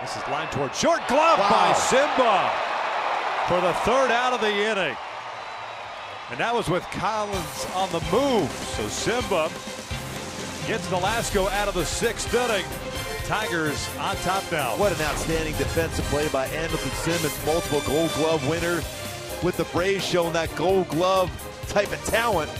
This is line toward short glove Wow. by Simba for the third out of the inning. And that was with Collins on the move. So Simba gets Velasco out of the sixth inning. Tigers on top now. What an outstanding defensive play by Andrelton Simmons, multiple gold glove winner with the Braves showing that gold glove type of talent